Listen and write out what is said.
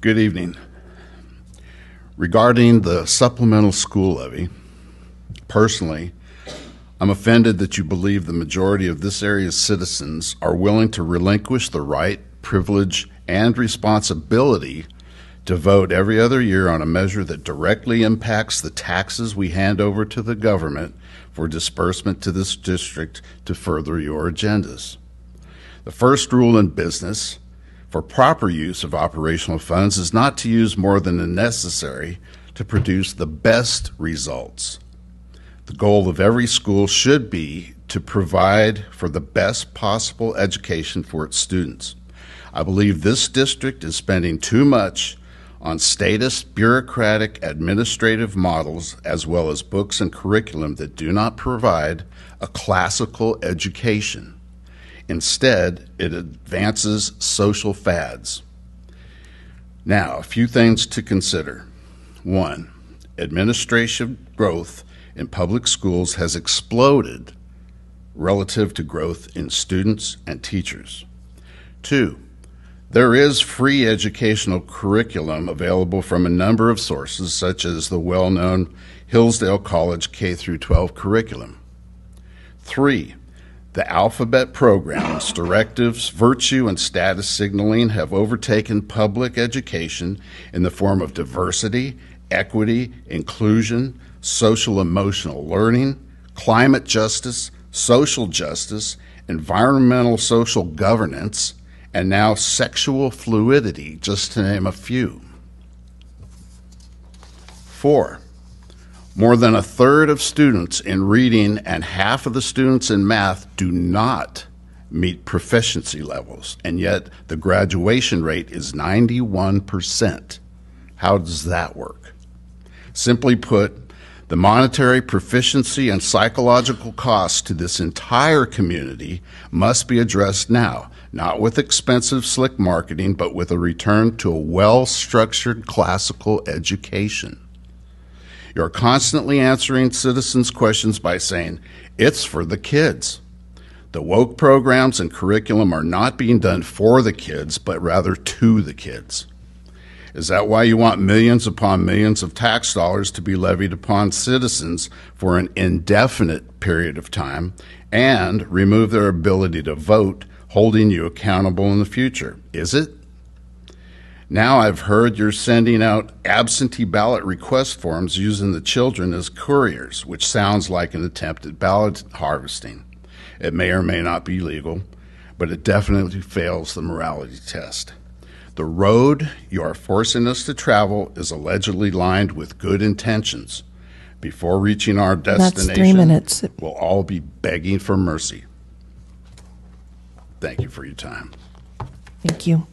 Good evening. Regarding the supplemental school levy, personally, I'm offended that you believe the majority of this area's citizens are willing to relinquish the right, privilege, and responsibility to vote every other year on a measure that directly impacts the taxes we hand over to the government for disbursement to this district to further your agendas. The first rule in business for proper use of operational funds is not to use more than the necessary to produce the best results. The goal of every school should be to provide for the best possible education for its students. I believe this district is spending too much on statist, bureaucratic, administrative models, as well as books and curriculum that do not provide a classical education. Instead, it advances social fads. Now, a few things to consider. One, administration growth in public schools has exploded relative to growth in students and teachers. Two, there is free educational curriculum available from a number of sources, such as the well known Hillsdale College K 12 curriculum. Three, the alphabet programs, directives, virtue, and status signaling have overtaken public education in the form of diversity, equity, inclusion, social emotional learning, climate justice, social justice, environmental social governance, and now sexual fluidity, just to name a few. Four, more than a third of students in reading and half of the students in math do not meet proficiency levels, and yet the graduation rate is 91%. How does that work? Simply put, the monetary proficiency and psychological costs to this entire community must be addressed now, not with expensive, slick marketing, but with a return to a well structured classical education. You're constantly answering citizens' questions by saying, it's for the kids. The woke programs and curriculum are not being done for the kids, but rather to the kids. Is that why you want millions upon millions of tax dollars to be levied upon citizens for an indefinite period of time and remove their ability to vote, holding you accountable in the future? Is it? Now I've heard you're sending out absentee ballot request forms using the children as couriers, which sounds like an attempt at ballot harvesting. It may or may not be legal, but it definitely fails the morality test. The road you are forcing us to travel is allegedly lined with good intentions. Before reaching our destination, That's three minutes. we'll all be begging for mercy. Thank you for your time. Thank you.